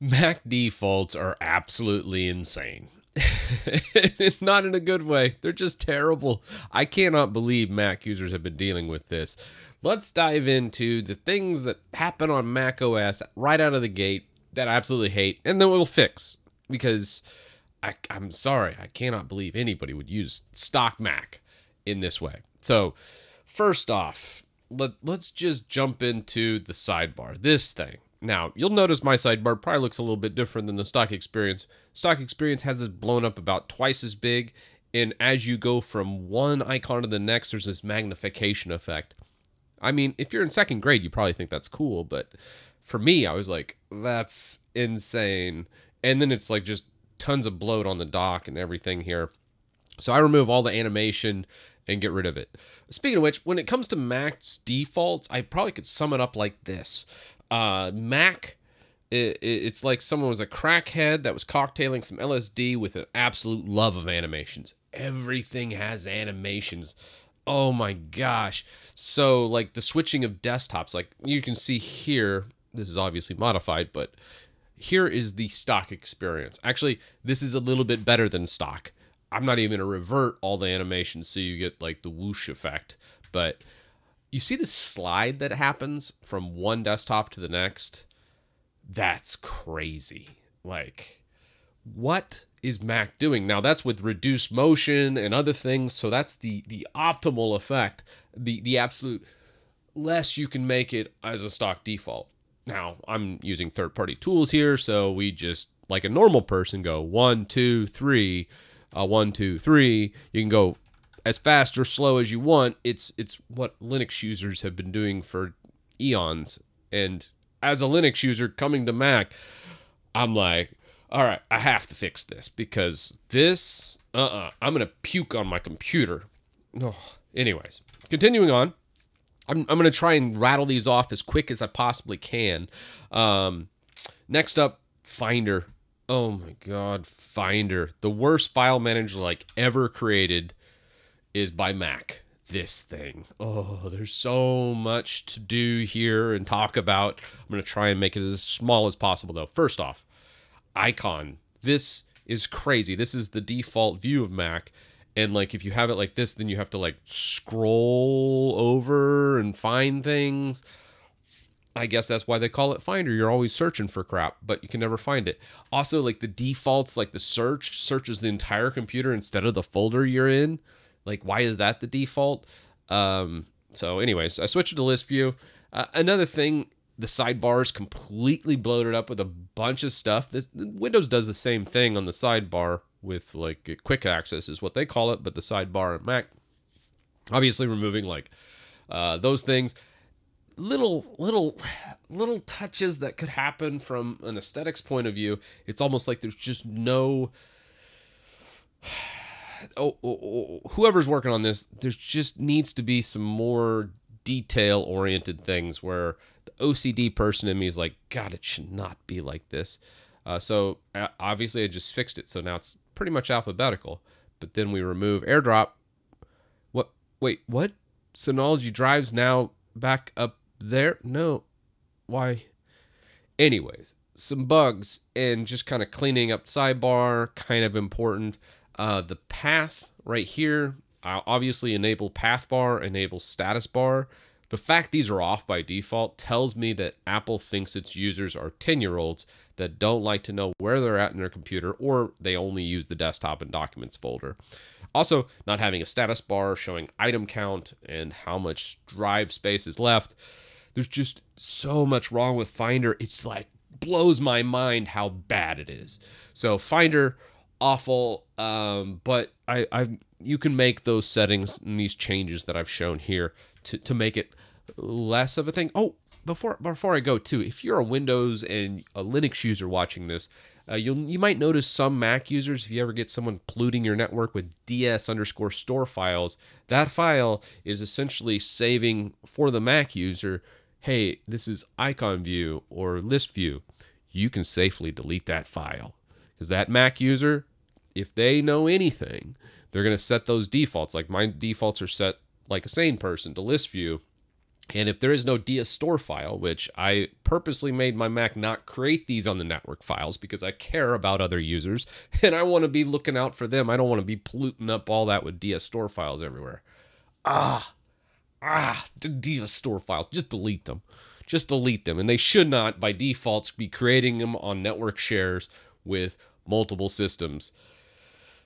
Mac defaults are absolutely insane. Not in a good way. They're just terrible. I cannot believe Mac users have been dealing with this. Let's dive into the things that happen on Mac OS right out of the gate that I absolutely hate, and then we'll fix because I, I'm sorry, I cannot believe anybody would use stock Mac in this way. So, first off, let, let's just jump into the sidebar. This thing. Now, you'll notice my sidebar probably looks a little bit different than the stock experience. Stock experience has this blown up about twice as big, and as you go from one icon to the next, there's this magnification effect. I mean, if you're in second grade, you probably think that's cool, but for me, I was like, that's insane. And then it's like just tons of bloat on the dock and everything here. So I remove all the animation and get rid of it. Speaking of which, when it comes to Mac's defaults, I probably could sum it up like this. Uh, Mac, it, it's like someone was a crackhead that was cocktailing some LSD with an absolute love of animations. Everything has animations. Oh my gosh. So, like the switching of desktops, like you can see here, this is obviously modified, but here is the stock experience. Actually, this is a little bit better than stock. I'm not even going to revert all the animations so you get like the whoosh effect, but you see the slide that happens from one desktop to the next? That's crazy. Like, what is Mac doing? Now that's with reduced motion and other things, so that's the the optimal effect, the the absolute less you can make it as a stock default. Now, I'm using third party tools here, so we just, like a normal person, go one, two, three, uh, one, two, three. You can go as fast or slow as you want. It's it's what Linux users have been doing for eons. And as a Linux user coming to Mac, I'm like, all right, I have to fix this because this, uh, uh-uh, I'm gonna puke on my computer. Oh, anyways, continuing on. I'm, I'm to try and rattle these off as quick as I possibly can. Um, next up, Finder. Oh my God, Finder. The worst file manager like ever created is by Mac. This thing. Oh, there's so much to do here and talk about. I'm going to try and make it as small as possible, though. First off, icon. This is crazy. This is the default view of Mac and like if you have it like this then you have to like scroll over and find things i guess that's why they call it finder you're always searching for crap but you can never find it also like the defaults like the search searches the entire computer instead of the folder you're in like why is that the default um so anyways i switched to list view uh, another thing the sidebar is completely bloated up with a bunch of stuff. The, Windows does the same thing on the sidebar with like quick access is what they call it, but the sidebar on Mac, obviously removing like uh, those things, little little little touches that could happen from an aesthetics point of view. It's almost like there's just no. Oh, oh, oh, whoever's working on this, there's just needs to be some more detail oriented things where the OCD person in me is like, God, it should not be like this. Uh, so uh, obviously I just fixed it. So now it's pretty much alphabetical. But then we remove airdrop. What? Wait, what? Synology drives now back up there? No. Why? Anyways, some bugs and just kind of cleaning up sidebar, kind of important. Uh, the path right here, I'll obviously enable path bar, enable status bar. The fact these are off by default tells me that Apple thinks its users are 10 year olds that don't like to know where they're at in their computer or they only use the desktop and documents folder. Also, not having a status bar showing item count and how much drive space is left. There's just so much wrong with Finder. It's like blows my mind how bad it is. So Finder awful um, but I I you can make those settings and these changes that I've shown here to to make it less of a thing. Oh, before before I go too, if you're a Windows and a Linux user watching this, uh, you'll you might notice some Mac users if you ever get someone polluting your network with ds underscore store files, that file is essentially saving for the Mac user. Hey, this is icon view or list view. You can safely delete that file because that Mac user, if they know anything, they're going to set those defaults. Like my defaults are set like a sane person to list view And if there is no DS store file, which I purposely made my Mac not create these on the network files because I care about other users and I want to be looking out for them. I don't want to be polluting up all that with DS store files everywhere. Ah, ah, the DS store files, just delete them. Just delete them. And they should not, by default, be creating them on network shares with multiple systems.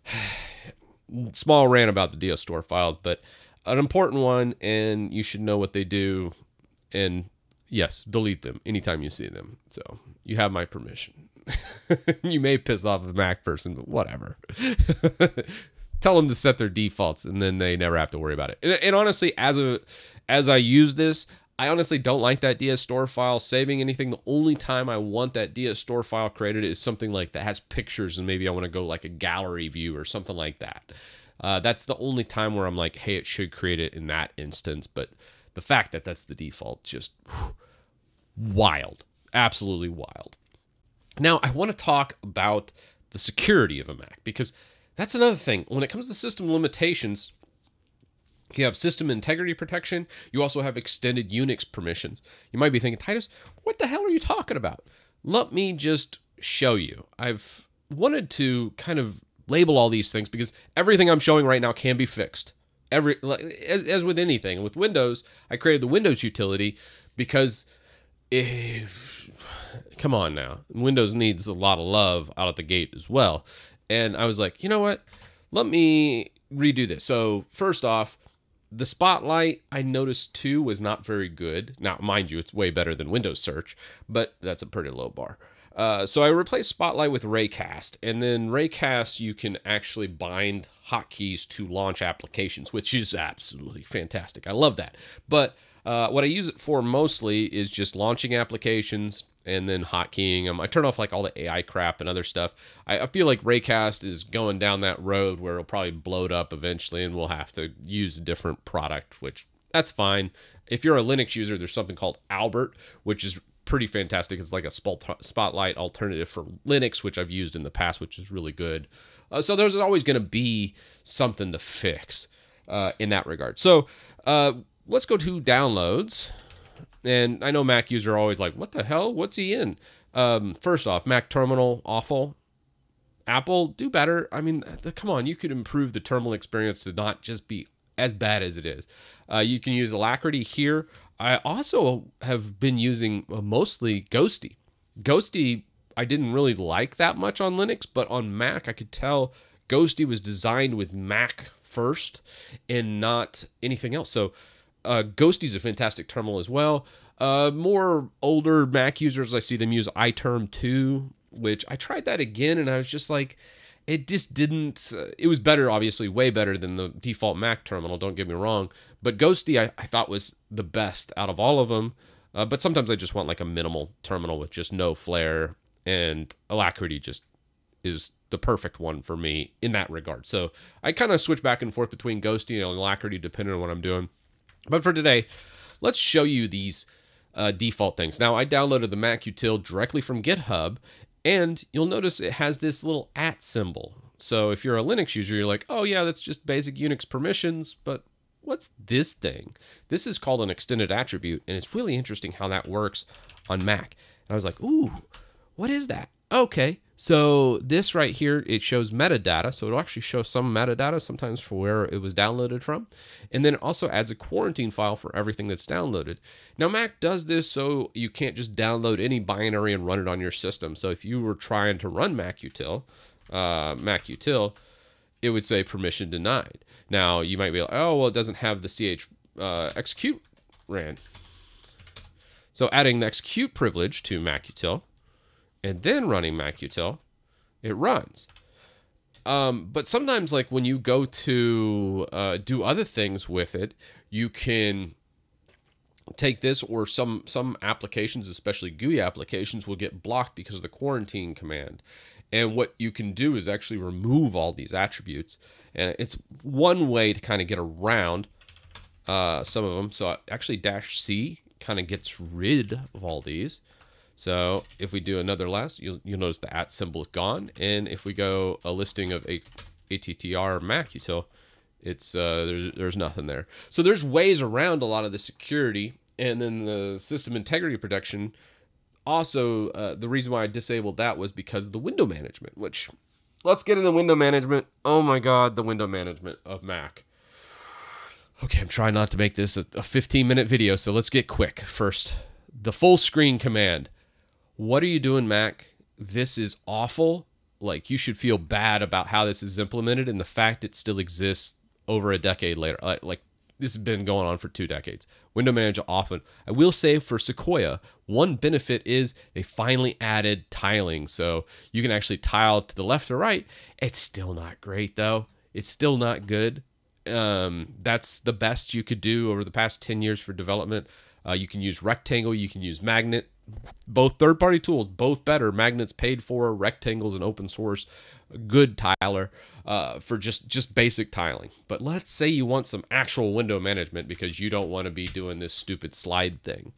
Small rant about the DS store files, but an important one, and you should know what they do. And yes, delete them anytime you see them. So you have my permission. you may piss off a Mac person, but whatever. Tell them to set their defaults, and then they never have to worry about it. And, and honestly, as a as I use this, I honestly don't like that DS store file saving anything. The only time I want that DS store file created is something like that has pictures, and maybe I want to go like a gallery view or something like that. Uh, that's the only time where I'm like, hey, it should create it in that instance. But the fact that that's the default, just whew, wild, absolutely wild. Now, I want to talk about the security of a Mac because that's another thing. When it comes to system limitations, you have system integrity protection. You also have extended Unix permissions. You might be thinking, Titus, what the hell are you talking about? Let me just show you. I've wanted to kind of label all these things because everything I'm showing right now can be fixed. Every as, as with anything with Windows, I created the Windows utility because if, come on now, Windows needs a lot of love out of the gate as well. And I was like, you know what? Let me redo this. So first off, the spotlight I noticed too was not very good. Now, mind you, it's way better than Windows Search, but that's a pretty low bar. Uh, so I replaced Spotlight with Raycast, and then Raycast you can actually bind hotkeys to launch applications, which is absolutely fantastic. I love that. But uh, what I use it for mostly is just launching applications and then hotkeying them. I turn off like all the AI crap and other stuff. I, I feel like Raycast is going down that road where it'll probably blow up eventually, and we'll have to use a different product, which that's fine. If you're a Linux user, there's something called Albert, which is pretty fantastic. It's like a spotlight alternative for Linux, which I've used in the past, which is really good. Uh, so there's always going to be something to fix uh, in that regard. So uh, let's go to downloads. And I know Mac users are always like, what the hell? What's he in? Um, first off, Mac terminal, awful. Apple, do better. I mean, come on, you could improve the terminal experience to not just be as bad as it is. Uh, you can use Alacritty here. I also have been using uh, mostly Ghostty. Ghostty, I didn't really like that much on Linux, but on Mac, I could tell Ghostty was designed with Mac first and not anything else. So, uh, Ghostty's a fantastic terminal as well. Uh, more older Mac users, I see them use iTerm 2, which I tried that again and I was just like, it just didn't uh, it was better obviously way better than the default mac terminal don't get me wrong. But ghostty i, I thought was the best out of all of them. Uh, but sometimes i just want like a minimal terminal with just no flare and Alacritty just is the perfect one for me in that regard. So i kind of switch back and forth between ghostty and Alacritty depending on what i'm doing but for today let's show you these uh, default things. Now, I downloaded the MacUtil directly from GitHub, and you'll notice it has this little at symbol. So if you're a Linux user, you're like, oh yeah, that's just basic Unix permissions, but what's this thing? This is called an extended attribute, and it's really interesting how that works on Mac. And I was like, ooh, what is that? Okay, so this right here, it shows metadata. So it'll actually show some metadata sometimes for where it was downloaded from. And then it also adds a quarantine file for everything that's downloaded. Now Mac does this so you can't just download any binary and run it on your system. So if you were trying to run MacUtil, uh, MacUtil, it would say permission denied. Now you might be like, oh, well, it doesn't have the ch uh, execute ran. So adding the execute privilege to MacUtil and then running MacUtil, it runs. Um, but sometimes, like when you go to uh, do other things with it, you can take this or some some applications, especially GUI applications, will get blocked because of the quarantine command. And what you can do is actually remove all these attributes, and it's one way to kind of get around uh, some of them. So actually, dash C kind of gets rid of all these. So if we do another last, you'll, you'll notice the at symbol is gone. And if we go a listing of a ATTR MacUtil, it's uh, there's, there's nothing there. So there's ways around a lot of the security and then the system integrity protection. Also, uh, the reason why I disabled that was because of the window management, which let's get into window management. Oh my God, the window management of Mac. Okay, I'm trying not to make this a, a 15 minute video, so let's get quick. First, the full screen command. What are you doing, Mac? This is awful. Like, you should feel bad about how this is implemented and the fact it still exists over a decade later. Like, this has been going on for two decades. Window Manager often. I will say for Sequoia, one benefit is they finally added tiling. So you can actually tile to the left or right. It's still not great though. It's still not good. Um, that's the best you could do over the past 10 years for development. Uh, you can use rectangle, you can use magnet, both third party tools, both better. Magnets paid for, rectangles and open source, good tiler uh, for just, just basic tiling. But let's say you want some actual window management because you don't want to be doing this stupid slide thing.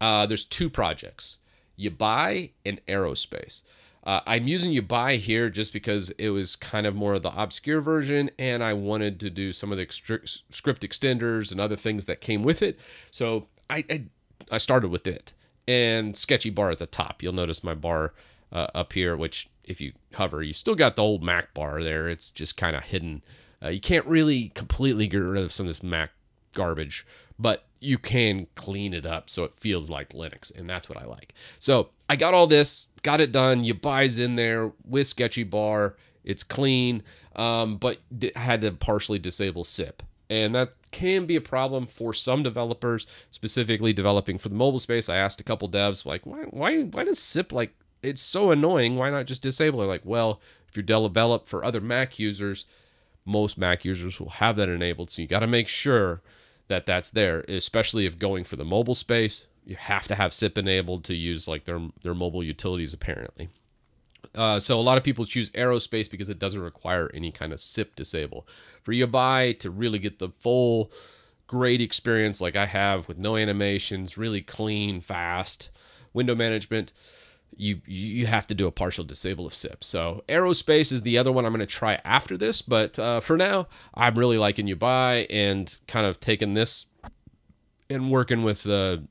Uh, there's two projects Yabai and Aerospace. Uh, I'm using Yabai here just because it was kind of more of the obscure version, and I wanted to do some of the script extenders and other things that came with it. So I, I, I started with it and SketchyBar at the top. You'll notice my bar uh, up here, which if you hover, you still got the old Mac bar there. It's just kind of hidden. Uh, you can't really completely get rid of some of this Mac garbage, but you can clean it up so it feels like Linux, and that's what I like. So I got all this, got it done. Yabai's in there with SketchyBar. It's clean, um, but had to partially disable SIP, and that can be a problem for some developers, specifically developing for the mobile space. I asked a couple devs like, why, why, why does SIP like it's so annoying? Why not just disable it? Like, well, if you're develop for other Mac users, most Mac users will have that enabled, so you got to make sure that that's there, especially if going for the mobile space. You have to have SIP enabled to use like their their mobile utilities apparently. Uh, so a lot of people choose aerospace because it doesn't require any kind of SIP disable. For Yabai to really get the full great experience like I have with no animations, really clean, fast window management, you you have to do a partial disable of SIP. So aerospace is the other one I'm going to try after this, but uh, for now I'm really liking Yabai and kind of taking this and working with the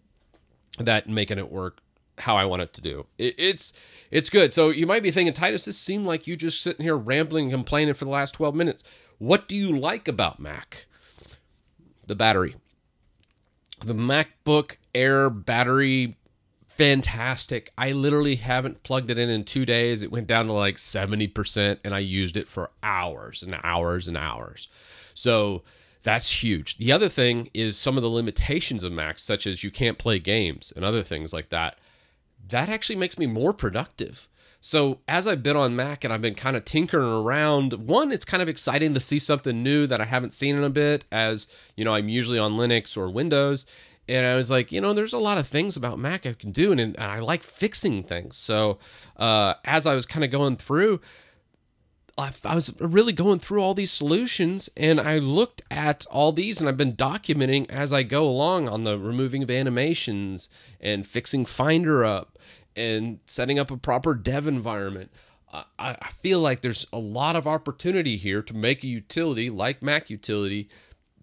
that and making it work how I want it to do. It, it's it's good. So you might be thinking, Titus, this seemed like you just sitting here rambling and complaining for the last 12 minutes. What do you like about Mac? The battery. The MacBook Air battery, fantastic. I literally haven't plugged it in in two days. It went down to like 70%, and I used it for hours and hours and hours. So that's huge. The other thing is some of the limitations of Mac, such as you can't play games and other things like that that actually makes me more productive. So as I've been on Mac and I've been kind of tinkering around, one, it's kind of exciting to see something new that I haven't seen in a bit, as you know, I'm usually on Linux or Windows. And I was like, you know, there's a lot of things about Mac I can do, and, and I like fixing things. So uh, as I was kind of going through, I was really going through all these solutions and I looked at all these and I've been documenting as I go along on the removing of animations and fixing Finder up and setting up a proper dev environment. I, feel like there's a lot of opportunity here to make a utility like Mac Utility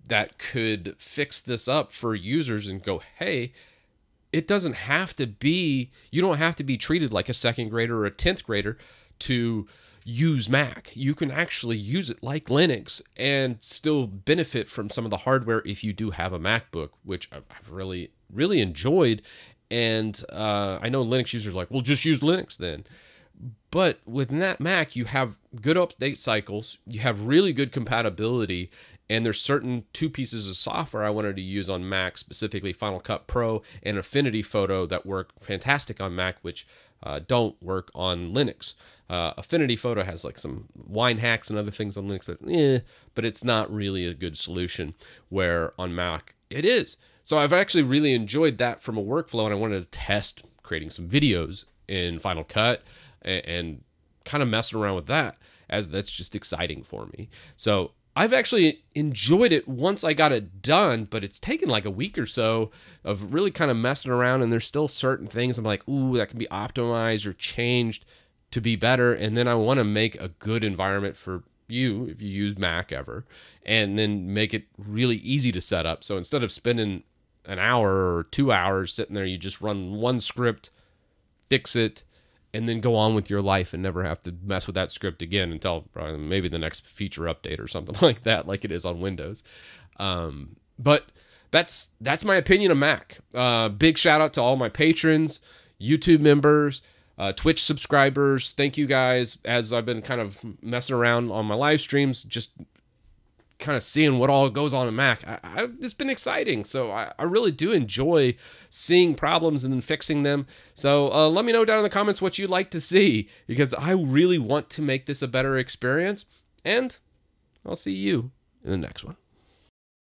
that could fix this up for users and go, hey, it doesn't have to be, you don't have to be treated like a second grader or a 10th grader to use Mac. You can actually use it like Linux and still benefit from some of the hardware if you do have a MacBook, which I've really, really enjoyed. And uh, I know Linux users are like, well, just use Linux then. But with that Mac, you have good update cycles, you have really good compatibility, and there's certain two pieces of software I wanted to use on Mac, specifically Final Cut Pro and Affinity Photo that work fantastic on Mac, which uh, don't work on Linux. Uh, Affinity Photo has like some wine hacks and other things on Linux that, eh, but it's not really a good solution. Where on Mac it is. So I've actually really enjoyed that from a workflow, and I wanted to test creating some videos in Final Cut and, and kind of messing around with that, as that's just exciting for me. So I've actually enjoyed it once I got it done, but it's taken like a week or so of really kind of messing around, and there's still certain things I'm like, ooh, that can be optimized or changed to be better. And then I want to make a good environment for you if you use Mac ever, and then make it really easy to set up. So instead of spending an hour or two hours sitting there. You just run one script, fix it, and then go on with your life and never have to mess with that script again until maybe the next feature update or something like that, like it is on Windows. Um, but that's that's my opinion of Mac. Uh, big shout out to all my patrons, YouTube members, uh, Twitch subscribers. Thank you guys. As I've been kind of messing around on my live streams, just kind of seeing what all goes on in Mac, I, I, it's been exciting. So I, I, really do enjoy seeing problems and then fixing them. So uh, let me know down in the comments what you'd like to see because I really want to make this a better experience. And I'll see you in the next one.